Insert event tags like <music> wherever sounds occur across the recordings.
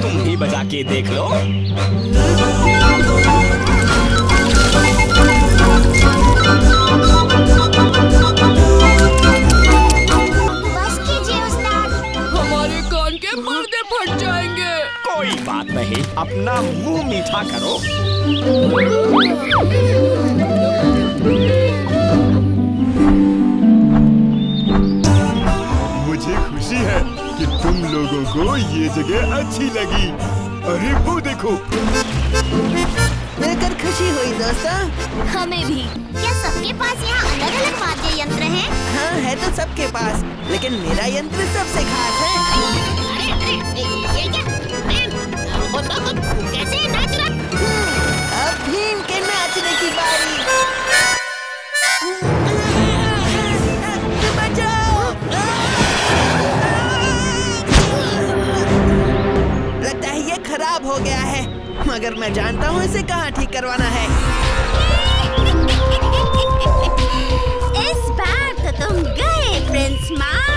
तुम भी बजा के देख लो। बस हमारे कान के पर्दे फट जाएँगे। कोई बात नहीं अपना मुँह मीठा करो। <laughs> <laughs> लोगों को ये जगह अच्छी लगी। अरे वो देखो। मिलकर खुशी हुई दोस्तों। हमें भी। क्या सबके पास यहाँ अलग अलग वाद्य यंत्र हैं? हाँ है तो सबके पास लेकिन मेरा यंत्र सबसे खास है। अरे अरे ये क्या? तो कैसे नाच रहा अब भीम के नाचने की बारी। हो गया है। मगर मैं जानता हूँ इसे कहाँ ठीक करवाना है। <laughs> इस बार तो तुम गए, प्रिंस मार्स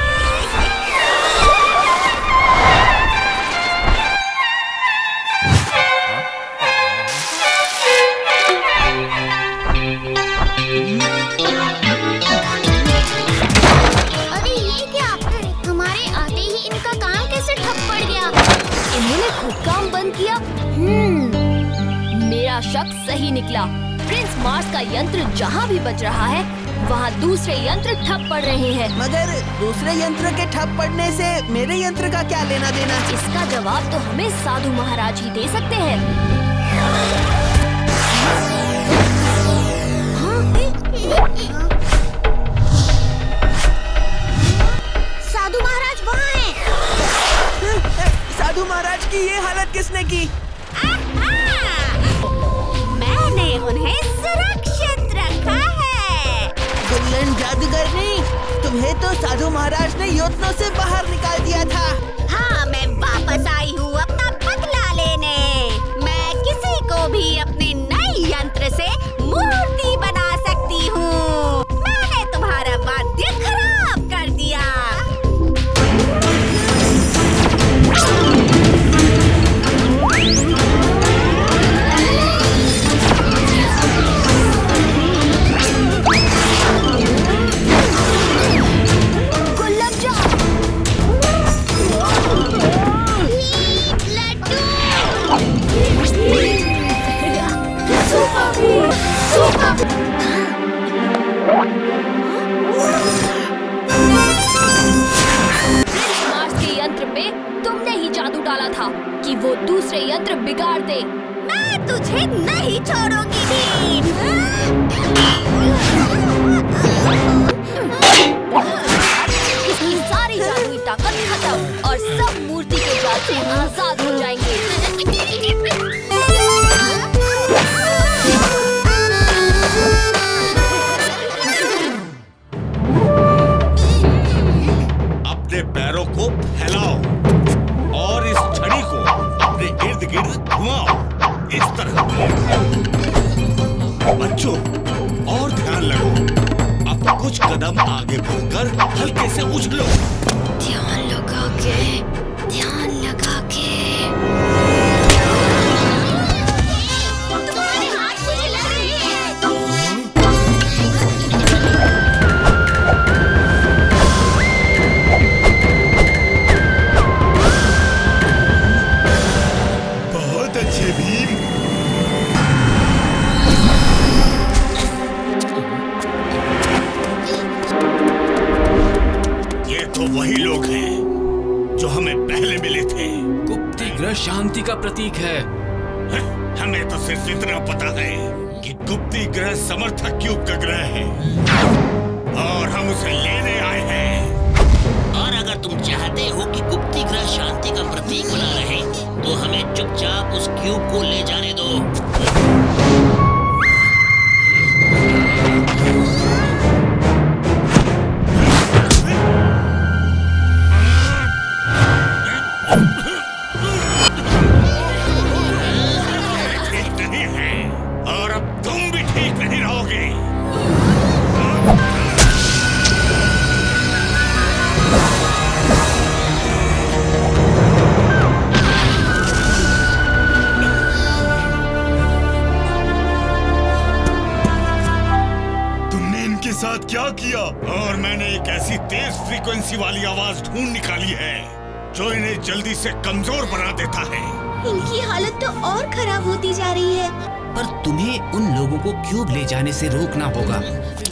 मेरा शक सही निकला। प्रिंस मार्स का यंत्र जहाँ भी बज रहा है वहाँ दूसरे यंत्र ठप पड़ रहे हैं। मगर दूसरे यंत्र के ठप पड़ने से मेरे यंत्र का क्या लेना देना? इसका जवाब तो हमें साधु महाराज ही दे सकते हैं। साधु महाराज वहाँ हैं। साधु महाराज की ये हालत किसने की? उन्हें सुरक्षित रखा है। गुल्लन जादूगर जादूगरनी तुम्हें तो साधु महाराज ने योत्नों से बाहर निकाल दिया था। शांति का प्रतीक है। हमें तो सिर्फ़ इतना पता है कि गुप्ती ग्रह समर्थक क्यूब का ग्रह है। और हम उसे लेने आए हैं। और अगर तुम चाहते हो कि गुप्ती ग्रह शांति का प्रतीक बना रहे तो हमें चुपचाप उस क्यूब को ले जाने दो। आवाज़ ढूंढ निकाली है जो इन्हें जल्दी से कमज़ोर बना देता है। इनकी हालत तो और खराब होती जा रही है। पर तुम्हें उन लोगों को क्यूब ले जाने से रोकना होगा।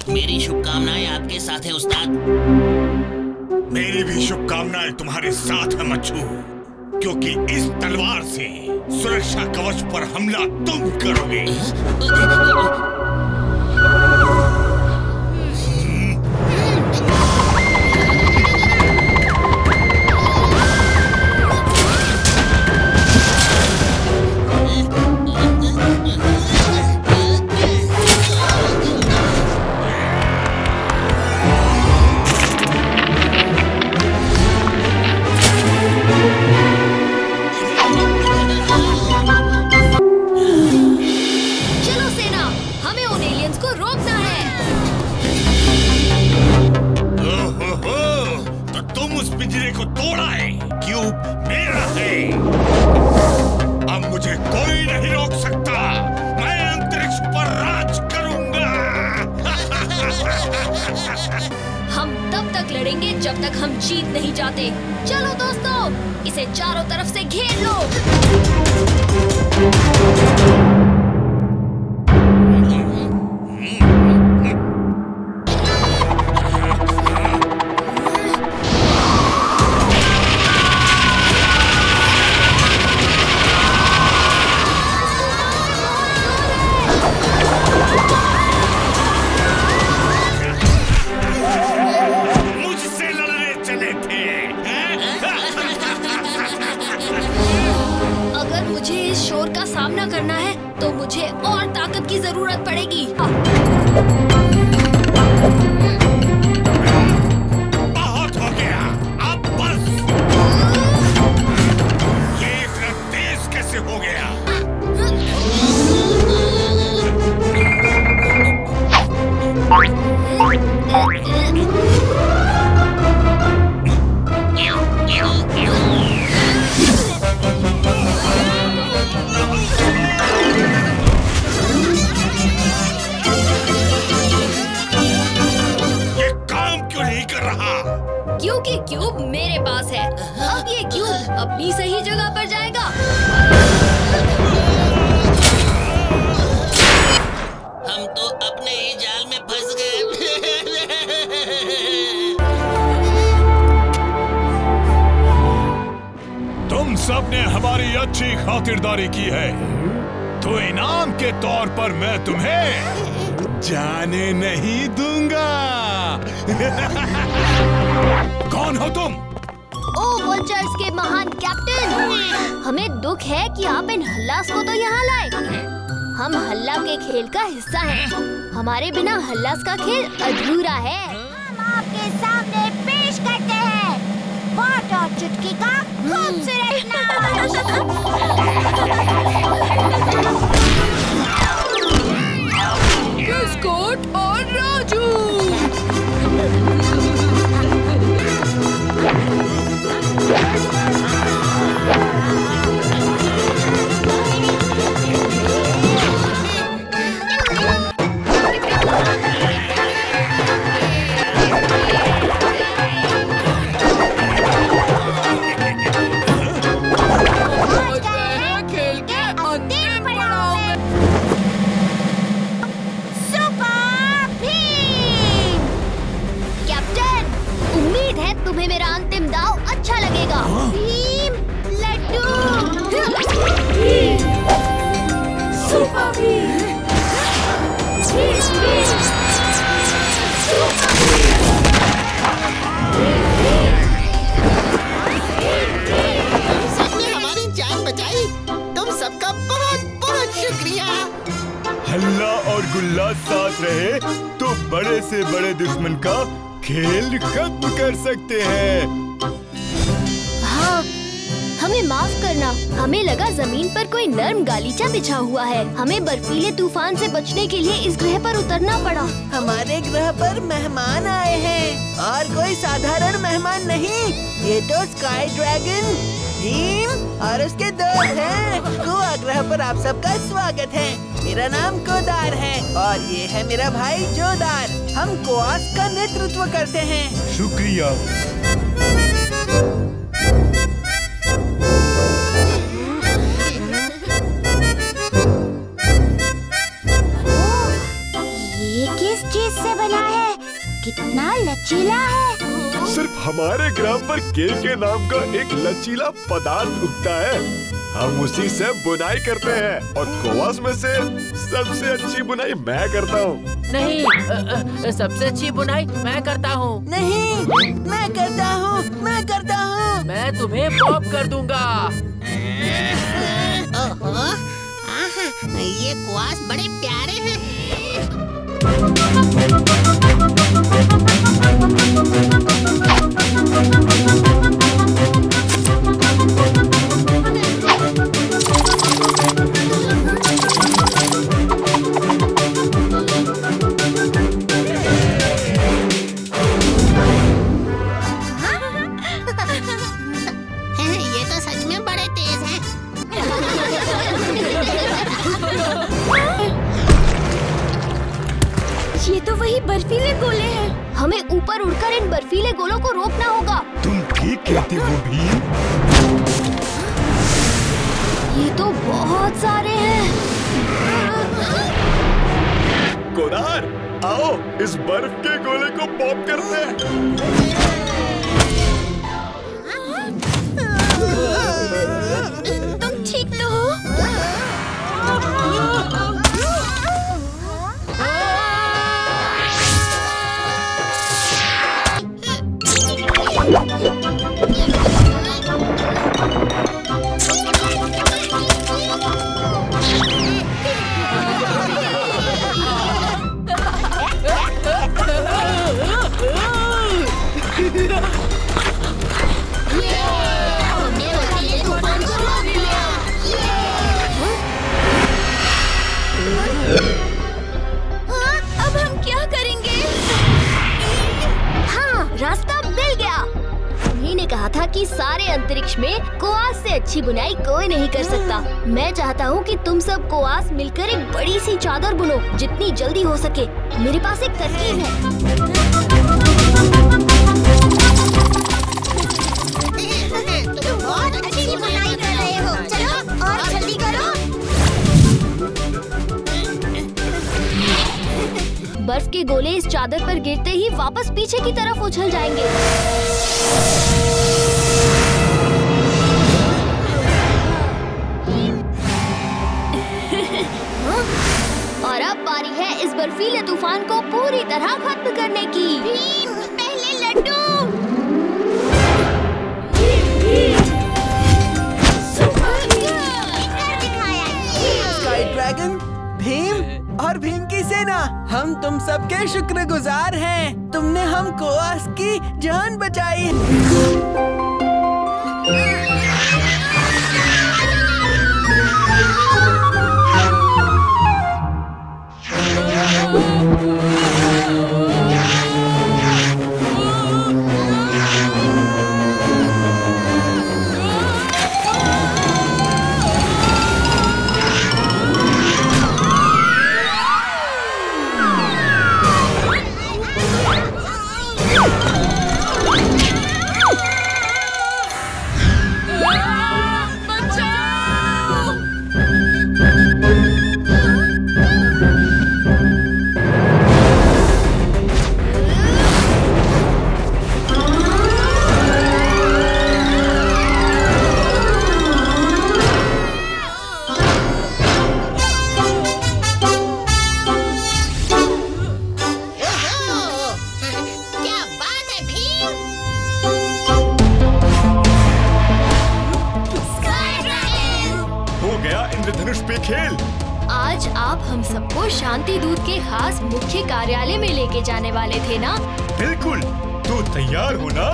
मेरी शुभकामनाएँ आपके साथ है उस्ताद। मेरी भी शुभकामनाएँ तुम्हारे साथ है मच्छू क्योंकि इस तलवार से सुरक्षा कवच पर हमला तुम करोगे। को तोड़ा है क्यूब मेरा है। अब मुझे कोई नहीं रोक सकता। मैं अंतरिक्ष पर राज करूँगा। हम तब तक लड़ेंगे जब तक हम जीत नहीं जाते। चलो दोस्तों, इसे चारों तरफ़ से घेर लो। की ज़रूरत पड़ेगी। सही जगह पर जाएगा। हम तो अपने ही जाल में फंस गए। तुम सबने हमारी अच्छी खातिरदारी की है। तो इनाम के तौर पर मैं तुम्हें जाने नहीं दूँगा। <laughs> कौन हो तुम? ओ वोल्चर्स के महान कैप्टन हमें दुख है कि आप इन हल्लास को तो यहाँ लाए। हम हल्ला के खेल का हिस्सा हैं। हमारे बिना हल्लास का खेल अधूरा है। हम आपके सामने पेश करते हैं। बात और चुटकी का खूबसूरत बिस्कुट और पर मेहमान आए हैं। और कोई साधारण मेहमान नहीं, ये तो स्काई ड्रैगन भीम और उसके दोस्त हैं। कुआ ग्रह पर आप सबका स्वागत है। मेरा नाम कोदार है और ये है मेरा भाई जोदार। हम कोआस का नेतृत्व करते हैं। शुक्रिया। कितना लचीला है। सिर्फ़ हमारे ग्राम पर के के नाम का एक लचीला पदार्थ उगता है। हम उसी से बुनाई करते हैं और कोवास में से सबसे अच्छी बुनाई मैं करता हूँ। नहीं अ, अ, सबसे अच्छी बुनाई मैं करता हूँ। नहीं मैं करता हूँ मैं करता हूँ। मैं तुम्हें पॉप कर दूँगा। ओहो आहा, ये कुआस बड़े प्यारे हैं। के गोले इस चादर पर गिरते ही वापस पीछे की तरफ़ उछल जाएँगे? <laughs> और अब बारी है इस बर्फीले तूफ़ान को पूरी तरह खत्म करने की पहले लड्डू भीम और भीम की सेना हम तुम सबके शुक्रगुजार हैं। तुमने हमको आज की जान बचाई। कार्यालय में लेके जाने वाले थे ना? बिल्कुल। तू तैयार हो ना?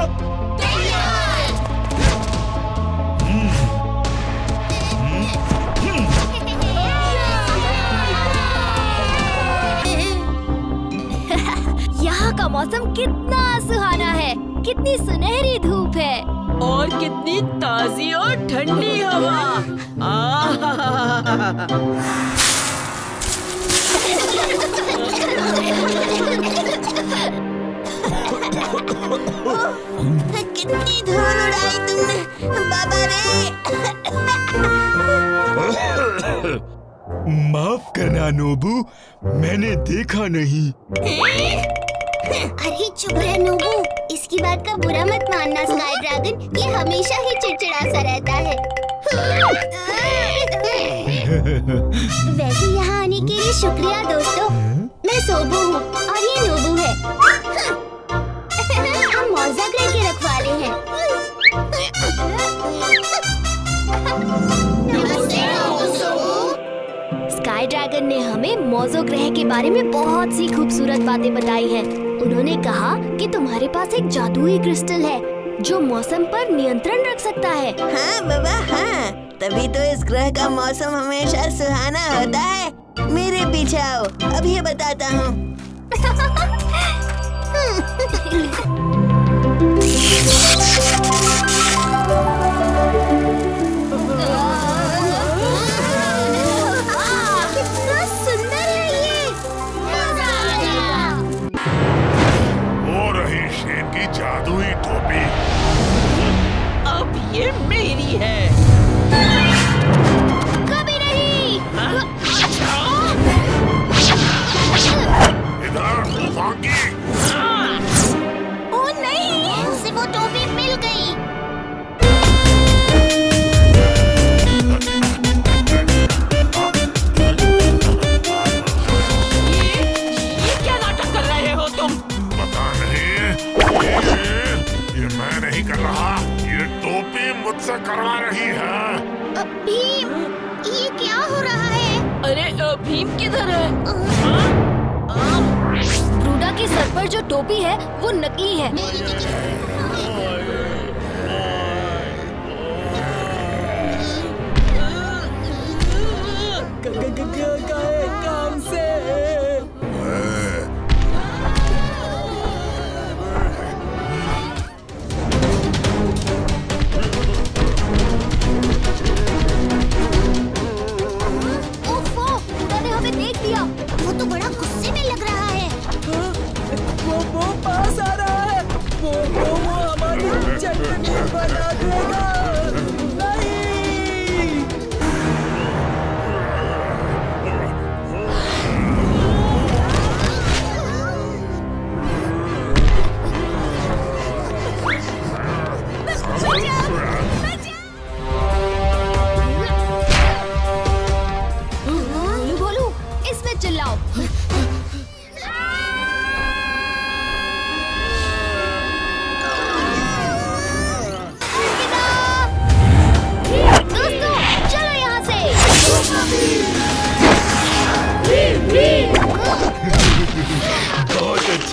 <laughs> यहाँ का मौसम कितना सुहाना है। कितनी सुनहरी धूप है। और कितनी ताजी और ठंडी हवा। कितनी धूल उड़ाई तुमने बाबा रे माफ़ करना नोबू। मैंने देखा नहीं। अरे चुप रह नोबू। इसकी बात का बुरा मत मानना स्काई ड्रैगन। ये हमेशा ही चिड़चिड़ा सा रहता है। <laughs> वैसे यहाँ आने के लिए शुक्रिया दोस्तों। मैं सोबू हूँ और ये नोबू है। हम मौजा ग्रह के रखवाले हैं। स्काई ड्रैगन ने हमें मौजो ग्रह के बारे में बहुत सी खूबसूरत बातें बताई हैं। उन्होंने कहा कि तुम्हारे पास एक जादुई क्रिस्टल है, जो मौसम पर नियंत्रण रख सकता है। हाँ बाबा हाँ। तभी तो इस ग्रह का मौसम हमेशा सुहाना होता है। मेरे पीछे आओ। अब ये बताता हूँ। <laughs> <laughs>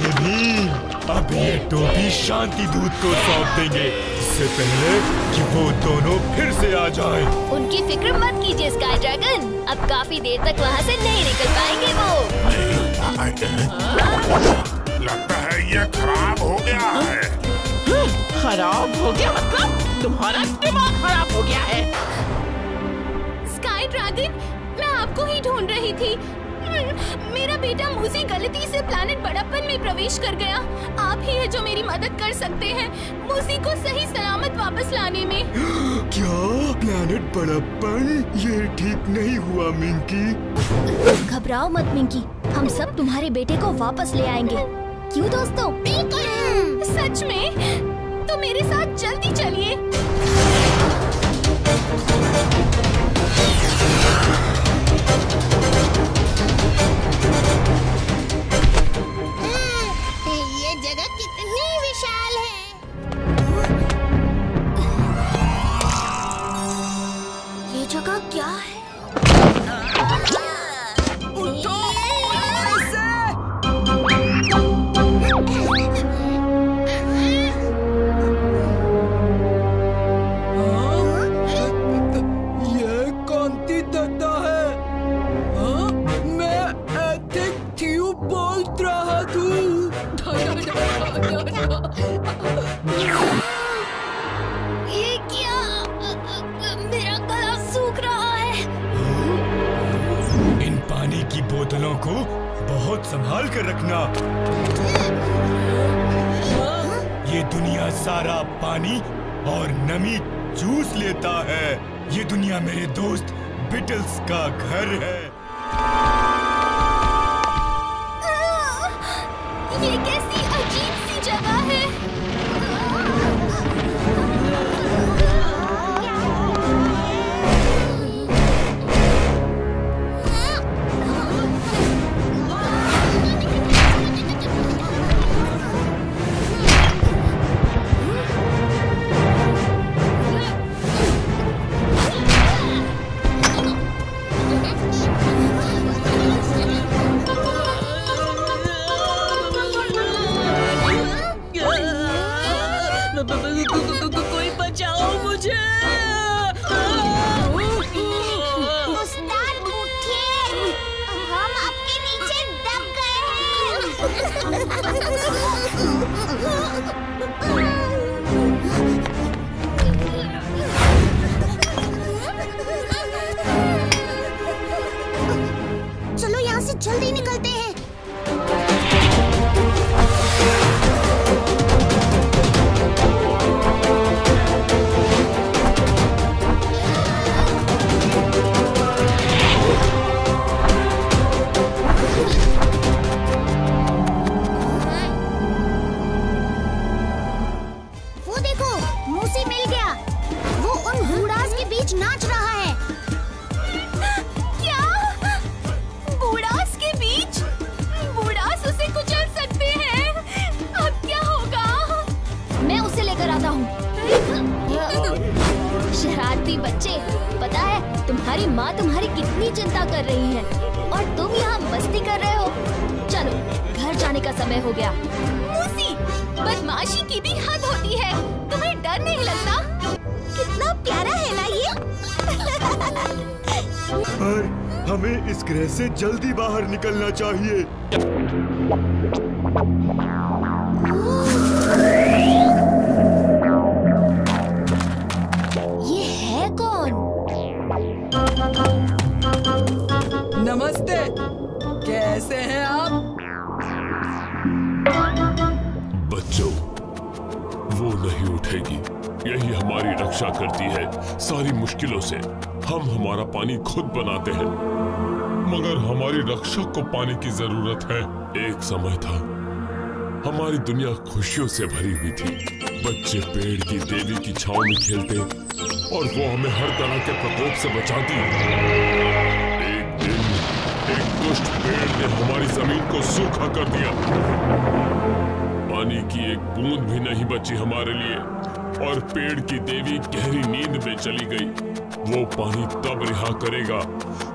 अच्छे भीम अब ये टोपी शांति दूत को सौंप देंगे। इससे पहले कि वो दोनों फिर से आ जाए। उनकी फ़िक्र मत कीजिए स्काई ड्रैगन अब काफ़ी देर तक वहाँ से नहीं निकल पाएँगे वो। लगता है ये खराब हो गया है। खराब हो गया मतलब तुम्हारा दिमाग खराब हो गया है। स्काई ड्रैगन मैं आपको ही ढूंढ रही थी। मेरा बेटा मूसी गलती से प्लानिट बड़प्पन में प्रवेश कर गया। आप ही है जो मेरी मदद कर सकते हैं मूसी को सही सलामत वापस लाने में। <gasps> क्या प्लैनेट बड़प्पन? ये ठीक नहीं हुआ मिंकी। घबराओ मत मिंकी। हम सब तुम्हारे बेटे को वापस ले आएँगे। क्यों दोस्तों? सच में? तो मेरे साथ जल्दी चलिए। दोस्त बिटल्स का घर है। बदमाशी की भी हद होती है। तुम्हें डर नहीं लगता? कितना प्यारा है ना ये? पर हमें इस ग्रह से जल्दी बाहर निकलना चाहिए। ये है कौन? नमस्ते। कैसे हैं आप? यही हमारी रक्षा करती है सारी मुश्किलों से। हम हमारा पानी खुद बनाते हैं। मगर हमारी रक्षा को पानी की ज़रूरत है। एक समय था, हमारी दुनिया खुशियों से भरी हुई थी। बच्चे पेड़ की देवी की छाव में खेलते और वो हमें हर तरह के प्रकोप से बचाती। एक दिन एक दुष्ट पेड़ ने हमारी ज़मीन को सूखा कर दिया। पानी की एक बूंद भी नहीं बची हमारे लिए। और पेड़ की देवी गहरी नींद में चली गई। वो पानी तब रिहा करेगा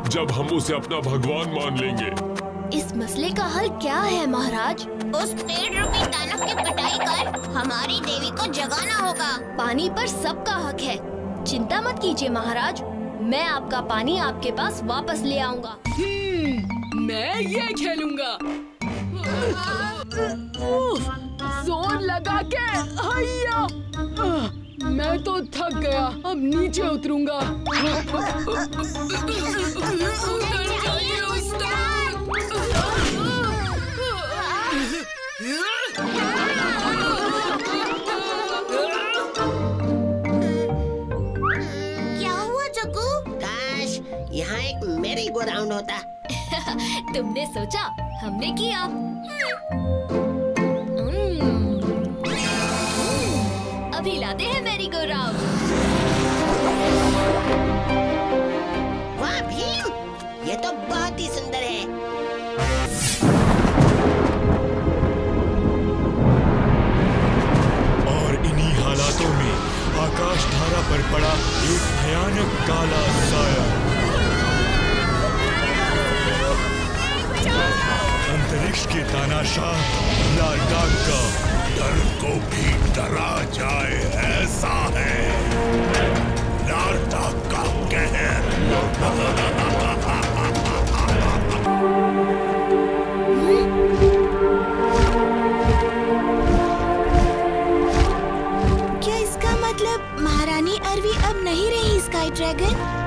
जब हम उसे अपना भगवान मान लेंगे। इस मसले का हल क्या है महाराज? उस पेड़ रूपी दानव की पिटाई कर हमारी देवी को जगाना होगा। पानी पर सबका हक है। चिंता मत कीजिए महाराज। मैं आपका पानी आपके पास वापस ले आऊँगा। मैं ये खेलूँगा। <laughs> ज़ोर लगा के। हैया मैं तो थक गया। अब नीचे उतरूँगा। उतर जाइए क्या हुआ जग्गू? काश यहाँ एक मेरी गो राउंड होता। <laughs> तुमने सोचा हमने किया। अभी लाते हैं मैरी वाह भीम! ये तो बहुत ही सुंदर है। और इन्हीं हालातों में आकाश धारा पर पड़ा एक भयानक काला साया। अंतरिक्ष के तानाशाह लाल डाक का डर को भी डरा जाए, ऐसा है। नारदा का कहर। क्या इसका मतलब महारानी अरवी अब नहीं रही स्काई ड्रैगन?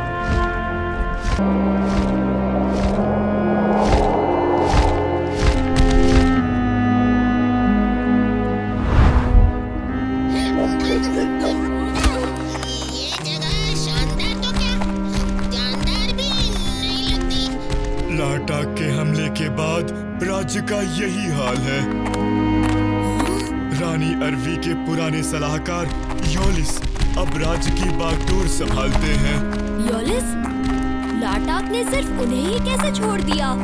राज्य का यही हाल है। रानी अरवी के पुराने सलाहकार योलिस अब राज्य की बागडोर संभालते हैं। योलिस लाटाक ने सिर्फ़ उन्हें ही कैसे छोड़ दिया?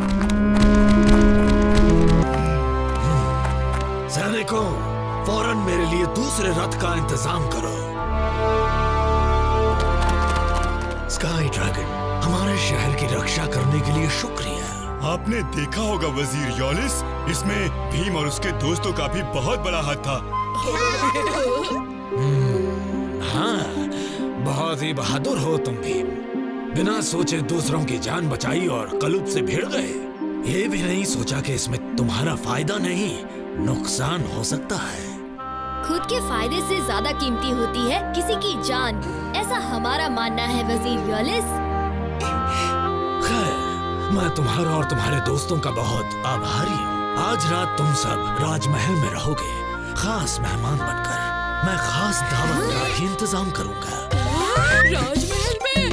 सैनिकों फ़ौरन मेरे लिए दूसरे रथ का इंतज़ाम करो। स्काई ड्रैगन हमारे शहर की रक्षा करने के लिए शुक्रिया। आपने देखा होगा वज़ीर योलिस इसमें भीम और उसके दोस्तों का भी बहुत बड़ा हाथ था। <laughs> हाँ बहुत ही बहादुर हो तुम भीम। बिना सोचे दूसरों की जान बचाई और कलुब से भिड़ गए। ये भी नहीं सोचा कि इसमें तुम्हारा फ़ायदा नहीं नुकसान हो सकता है। खुद के फ़ायदे से ज़्यादा कीमती होती है किसी की जान। ऐसा हमारा मानना है वज़ीर योलिस। मैं तुम्हारा और तुम्हारे दोस्तों का बहुत आभारी हूँ। आज रात तुम सब राजमहल में रहोगे खास मेहमान बनकर। मैं खास दावत का भी इंतज़ाम करूँगा। राजमहल में?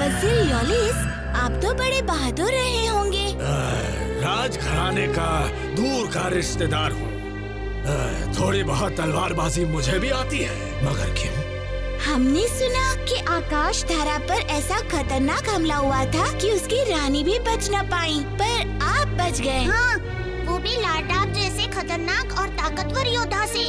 वज़ीर योलिस आप तो बड़े बहादुर रहे होंगे। राज घराने का दूर का रिश्तेदार हूँ। थोड़ी बहुत तलवारबाजी मुझे भी आती है मगर क्यों? हमने सुना आकाश धारा पर ऐसा खतरनाक हमला हुआ था कि उसकी रानी भी बच न पाई पर आप बच गए। हाँ, वो भी लाटाप जैसे खतरनाक और ताकतवर योद्धा से।